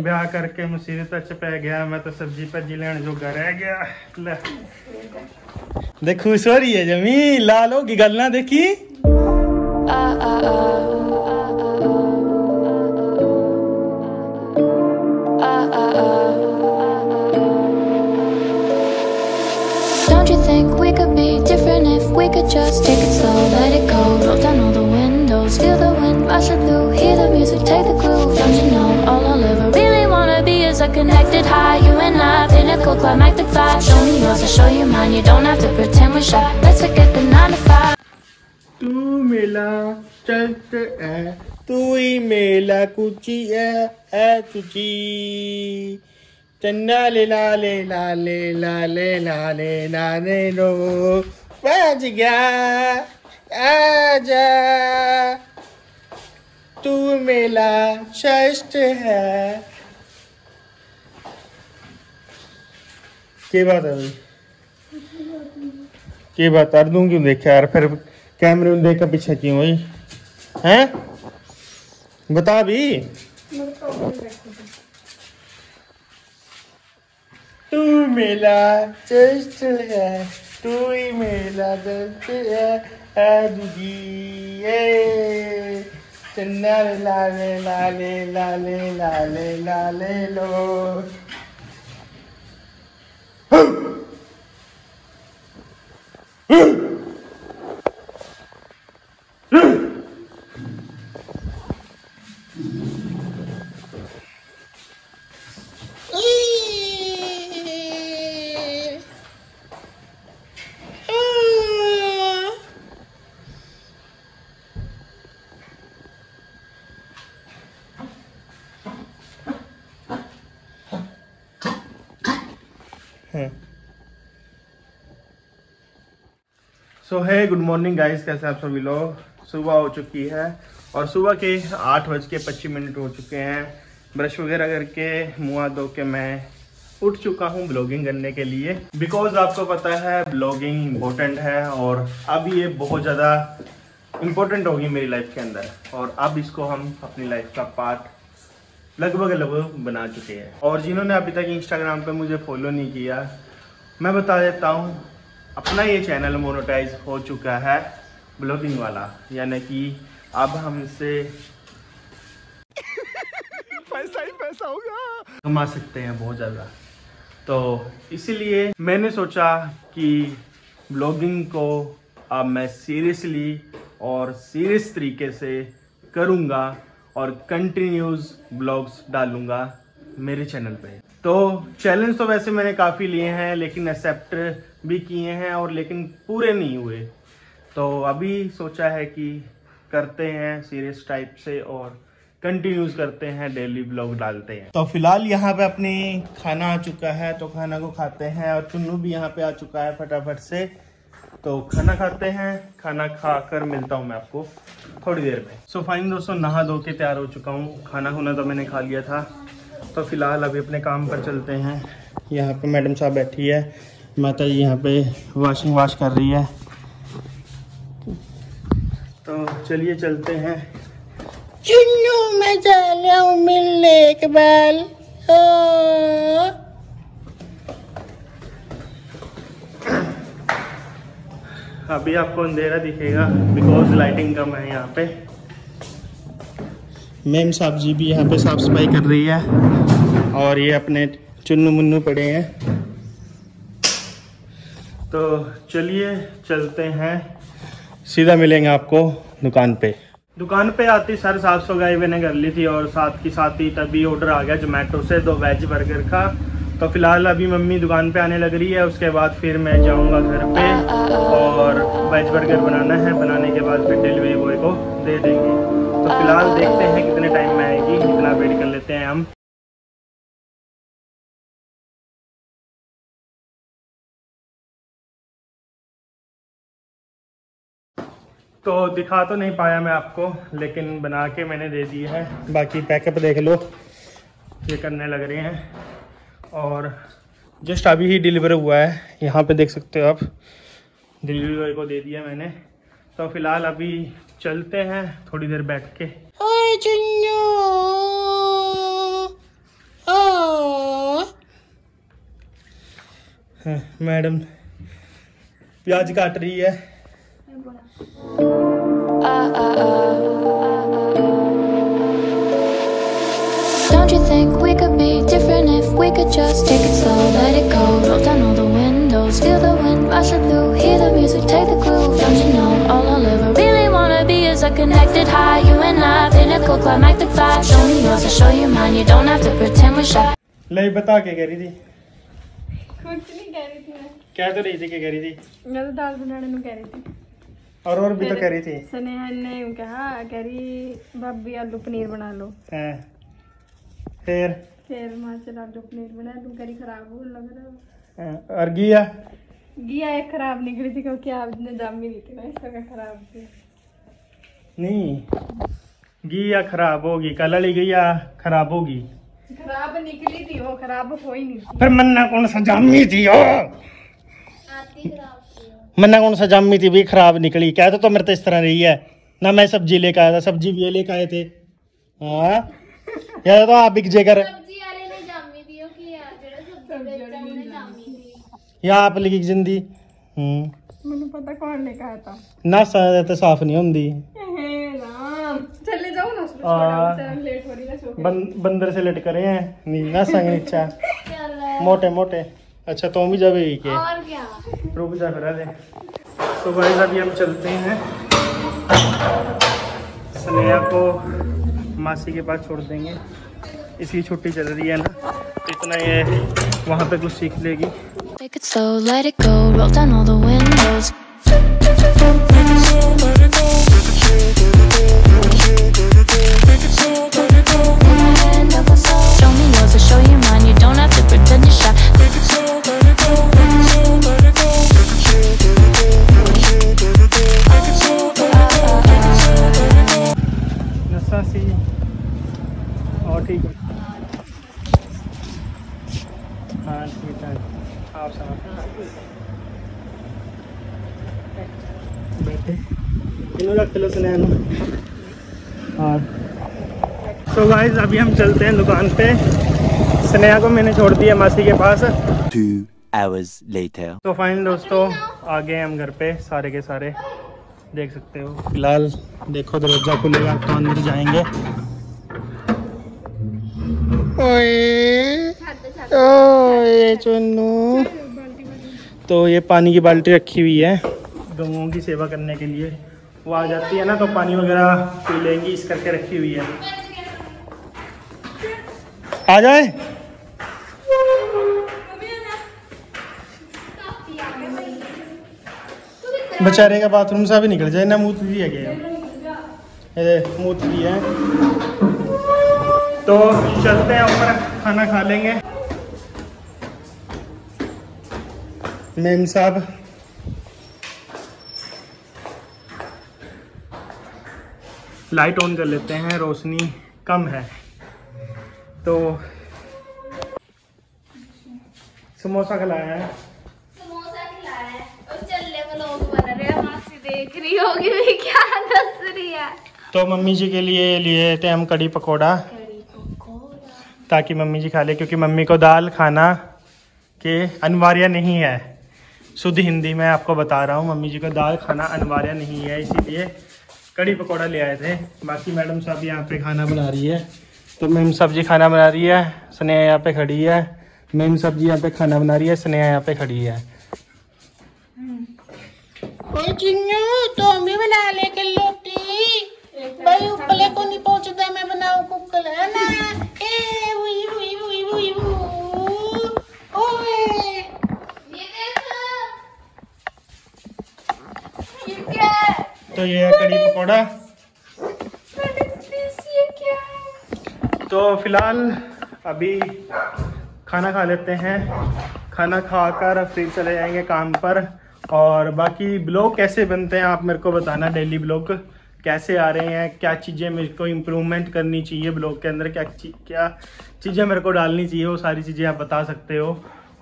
ब्याह करके मुसीबत च पै गया मैं तो सब्ज़ी भजी लैन जोगा रह गया ले दे खुश हो रही है जमी लाल होगी गल ना देखी Don't you think we could be different if we could just take it slow? connected high, you and I, pinnacle, climactic fly. Show me yours, I'll show you mine. You don't have to pretend we're shy. Let's forget the nine to five. तू मेला चलत है तू ही मेला कुची है है तुझी चन्ना ले ला ले ला ले ला ले ला ले ला ले लो बज गया आजा तू मेला श्रेष्ठ है के बात है कर दूँ क्यों देखा यार फिर कैमरे में देख पीछे क्यों हुई हैं बता भी तू मेला चेष्ट है तू ही मेला दर्द है है दूजी ये चन्ना लाले लाले लाले लाले लाले लो Who? सो है गुड मॉर्निंग गाइस कैसे आप सभी लोग? सुबह हो चुकी है और सुबह के आठ बज के पच्चीस मिनट हो चुके हैं। ब्रश वगैरह करके, मुँह धो के मैं उठ चुका हूँ ब्लॉगिंग करने के लिए। बिकॉज़ आपको पता है, ब्लॉगिंग इम्पोर्टेंट है और अब ये बहुत ज़्यादा इम्पोर्टेंट होगी मेरी लाइफ के अंदर। और अब इसको हम अपनी लाइफ का पार्ट लगभग लगभग बना चुके हैं। और जिन्होंने अभी तक इंस्टाग्राम पे मुझे फॉलो नहीं किया मैं बता देता हूँ अपना ये चैनल मोनोटाइज हो चुका है ब्लॉगिंग वाला। यानी कि अब हमसे पैसा ही पैसा होगा कमा सकते हैं बहुत ज़्यादा। तो इसीलिए मैंने सोचा कि ब्लॉगिंग को अब मैं सीरियसली और सीरियस तरीके से करूँगा। और कंटिन्यूज ब्लॉग्स डालूँगा मेरे चैनल पे। तो चैलेंज तो वैसे मैंने काफ़ी लिए हैं, लेकिन एक्सेप्ट भी किए हैं और लेकिन पूरे नहीं हुए। तो अभी सोचा है कि करते हैं सीरियस टाइप से और कंटिन्यूज करते हैं डेली ब्लॉग डालते हैं। तो फ़िलहाल यहाँ पे अपनी खाना आ चुका है तो खाना को खाते हैं और चुन्नू भी यहाँ पे आ चुका है फटाफट से। तो खाना खाते हैं, खाना खा कर मिलता हूँ मैं आपको। थोड़ी देर में। सो फाइन दोस्तों, नहा धो के तैयार हो चुका हूँ। खाना खुना तो मैंने खा लिया था। तो फ़िलहाल अभी अपने काम पर चलते हैं। यहाँ पे मैडम साहब बैठी है। माता जी यहाँ पे वॉशिंग वाश कर रही है। तो चलिए चलते हैं। चुन्नू मैं जा रहा हूँ मिलने के बाल अभी आपको अंधेरा दिखेगा बिकॉज़ लाइटिंग कम है यहाँ पे। मेम साहब जी भी यहाँ पे साफ़ सफ़ाई कर रही है और ये अपने चुन्नू मुन्नू पड़े हैं। तो चलिए चलते हैं। सीधा मिलेंगे आपको दुकान पे। दुकान पे आती सर साफ़ सफ़ाई मैंने कर ली थी और साथ की साथ ही तभी ऑर्डर आ गया जोमेटो से दो वेज बर्गर का। तो फ़िलहाल अभी मम्मी दुकान पे आने लग रही है, उसके बाद फिर मैं जाऊँगा घर पे और वेज बर्गर बनाना है। बनाने के बाद फिर डिलीवरी बॉय को दे देंगे। तो फ़िलहाल देखते हैं कितने टाइम में आएगी, कितना वेट कर लेते हैं हम। तो दिखा तो नहीं पाया मैं आपको, लेकिन बना के मैंने दे दी है। बाकी पैकअप देख लो, ये करने लग रहे हैं। और जस्ट अभी ही डिलीवर हुआ है। यहाँ पे देख सकते हो आप। डिलीवरी बॉय को दे दिया मैंने। तो फ़िलहाल अभी चलते हैं थोड़ी देर बैठ के। हाँ, मैडम प्याज काट रही है। आ, आ, आ। be different if we could just take it slow, let it go. Roll down all the windows, feel the wind rush through Hear the music, take the groove, don't you know All I'll ever really wanna be is a connected high? You and I, pinnacle, climactic fly Show me yours, I'll show you mine, you don't have to pretend we're shy. ले बता क्या तो रही थी क्या कह रही थी मैं तो दाल बनाने को कह रही थी और और भी तो कह रही थी स्नेहा ने कहा कह रही भाभी आलू पनीर बना लो. हाँ फिर फिर पनीर बनाया तुम करी खराब हो लग रहा है और खराब निकली थी क्योंकि आपने खराब थी। नहीं खराब होगी कल वाली घिया खराब होगी। खराब निकली थी वो खराब कोई नहीं फिर मन्ना कौन सा जामी थी ओ? मन्ना कौन सा जामी थी भी खराब निकली। कहते तो मेरे तो इस तरह रही है। ना मैं सब्ज़ी लेके आया था सब्ज़ी भी लेकर लेके आए थे। हाँ? यार तो आप बिक जेकर ਜਿਹੜਾ ਸਬਜ਼ੀ ਵੇਚਦਾ ਉਹਨੇ ਜਾਮੀ ਦੀ या आप लिखी जिंदी हम्म मैंने पता कौन ने कहा था ना सा- तो साफ नहीं होंगी हे राम चले जाओ ना उसको आ। छोड़ो, बेचारा लेट हो रही ना सो के। बं, बंदर से लट करे हैं नी ना संग नीचा ਚੱਲ मोटे मोटे अच्छा तुम भी जावे के और क्या रुक जा फिर दे तो गाइस अभी हम चलते हैं स्नेहा को मासी के पास छोड़ देंगे इसकी छुट्टी चल रही है ना तो इतना ये वहाँ पे कुछ सीख लेगी Take it slow, let it go, roll down all the windows. Show me yours, I'll show you mine. You don't have to pretend you're shy. नशा सी और ठीक है हाँ ठीक है आप साथ बैठे। इन्हों रख लो स्नेहा नु और तो गाइस अभी हम चलते हैं दुकान पे। स्नेहा को मैंने छोड़ दिया मासी के पास। Hours later. तो फाइन दोस्तों आ गए हम घर पे सारे के सारे। देख सकते हो। फ़िलहाल देखो दरवाज़ा खुलेगा तो अंदर जाएँगे। ओए। ओए चुन्नू। तो ये पानी की बाल्टी रखी हुई है। गऊओं की सेवा करने के लिए। वो आ जाती है ना तो पानी वगैरह पी लेंगी इस करके रखी हुई है। आ जाए। बेचारे का बाथरूम से भी निकल जाए ना मूत भी है गया ये मूत भी है। तो चलते हैं ऊपर खाना खा लेंगे। मेम साहब लाइट ऑन कर लेते हैं रोशनी कम है। तो समोसा खिलाया है। समोसा खिलाया है। और व्लॉग बन रहे हैं मासी देख रही होगी भी क्या दस रही है। तो मम्मी जी के लिए लिए थे हम कड़ी पकौड़ा। कड़ी पकौड़ा। ताकि मम्मी जी खा ले क्योंकि मम्मी को दाल खाना के अनिवार्य नहीं है। शुद्ध हिंदी में आपको बता रहा हूँ। मम्मी जी का दाल खाना अनिवार्य नहीं है, इसीलिए कड़ी पकौड़ा ले आए थे। बाकी मैडम साहब यहाँ पे खाना बना रही है। तो मैम सब्ज़ी खाना बना रही है स्नेहा यहाँ पे खड़ी है। मैम सब्ज़ी यहाँ पे खाना बना रही है स्नेहा यहाँ पे खड़ी है। तो मैं तो भी बना ले के लोटी भाई उपले को नहीं पहुँचता मैं बनाऊँ कुकल है ना ए हुई हुई हुई हुई हु। ओए ये देख ये क्या है तो ये है तो फ़िलहाल अभी खाना खा लेते हैं। खाना खाकर फिर चले जाएँगे काम पर। और बाकी ब्लॉग कैसे बनते हैं आप मेरे को बताना, डेली ब्लॉग। कैसे आ रहे हैं, क्या चीज़ें मेरे को इम्प्रूवमेंट करनी चाहिए ब्लॉग के अंदर, क्या क्या चीज़ें मेरे को डालनी चाहिए, वो सारी चीज़ें आप बता सकते हो।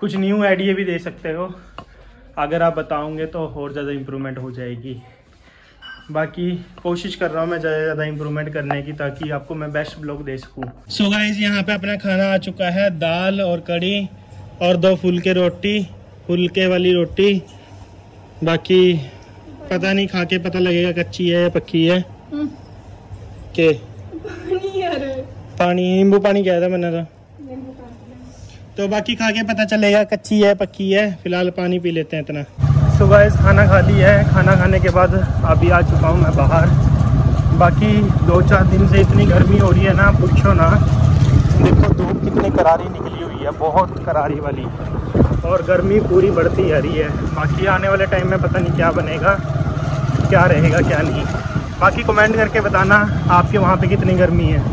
कुछ न्यू आइडिया भी दे सकते हो। अगर आप बताओगे तो और ज़्यादा इम्प्रूवमेंट हो जाएगी। बाकी कोशिश कर रहा हूँ मैं ज़्यादा से ज़्यादा इम्प्रूवमेंट करने की ताकि आपको मैं बेस्ट ब्लॉग दे सकूँ। सो गाइज़ यहाँ पे अपना खाना आ चुका है दाल और कड़ी और दो फुल के रोटी फुलके वाली रोटी। बाकी पता नहीं खा के पता लगेगा कच्ची है या पक्की है। के? पानी नींबू पानी क्या था मैंने तो। तो बाकी खा के पता चलेगा कच्ची है पक्की है। फ़िलहाल पानी पी लेते हैं इतना। सुबह इस खाना खा ली है। खाना खाने के बाद अभी आ चुका हूँ मैं बाहर। बाकी दो चार दिन से इतनी गर्मी हो रही है ना, पूछो ना। देखो, धूप कितनी करारी निकली हुई है, बहुत करारी वाली। और गर्मी पूरी बढ़ती जा रही है। बाकी आने वाले टाइम में पता नहीं क्या बनेगा, क्या रहेगा, क्या नहीं। बाकी कमेंट करके बताना, आपके वहाँ पे कितनी गर्मी है।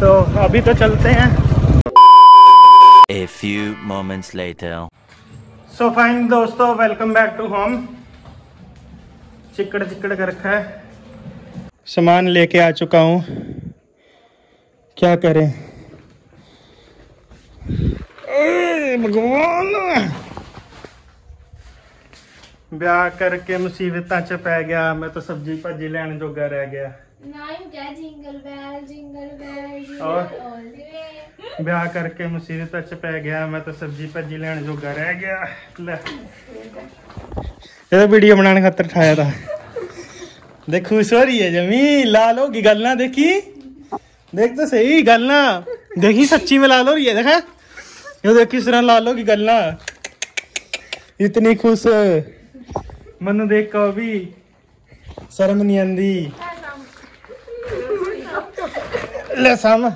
तो अभी तो चलते हैं। A few moments later. So fine दोस्तों वेलकम बैक टू होम चिकड़ चिकड़ कर रखा है। सामान लेके आ चुका हूँ। क्या करें? भगवान! ब्याह करके मुसीबत च पै गया। मैं तो सब्ज़ी भाजी लैन जोगा रह गया। ब्याह करके मुसीबत तो च पै गया मैं तो सब्ज़ी भजी लैन जोगा रह गया। ले। ये तो वीडियो बनाने खातर ठाया था। देख खुश हो रही है जमी लाल होगी गल ना देखी। देख तो सही गल ना देखी सच्ची में लाल हो रही है देखा? ये देख किस तरह लाल होगी गल ना इतनी खुश। मनु देख कहो भी शर्म नहीं आंदी। ले सम।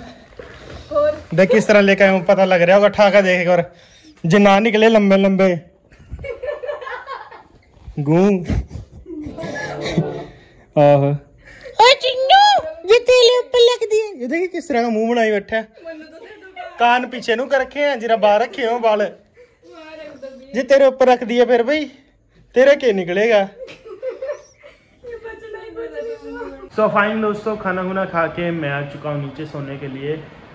देख किस तरह लेके आए पता लग रहा होगा ठाका देखे और जिना निकले लंबे लंबे। गू। आह। ये लग दिए। देखिए किस तरह का मुँह बनाई बैठे कान पीछे नु कर रखे हैं जरा बाहर रखे हो बाल। जे तेरे ऊपर रख दिए फिर भाई तेरा क्या निकलेगा? सो फाइन दोस्तों खाना खुना खा के मैं आ चुका हूँ नीचे सोने के लिए।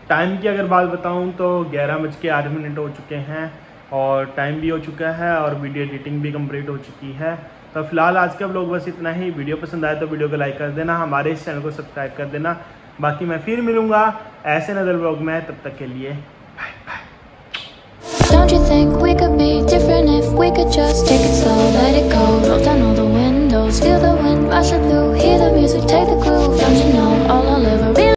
टाइम की अगर बात बताऊँ तो ग्यारह बज के आठ मिनट हो चुके हैं और टाइम भी हो चुका है और वीडियो एडिटिंग भी कंप्लीट हो चुकी है। तो फ़िलहाल आज का ब्लॉग बस इतना ही। वीडियो पसंद आए तो वीडियो को लाइक कर देना हमारे इस चैनल को सब्सक्राइब कर देना। बाकी मैं फिर मिलूँगा ऐसे नज़र ब्लॉग में। तब तक के लिए Don't you think we could be different if we could just take it slow, let it go, roll down all the feel the wind rushing through, hear the music, take the groove. Don't you know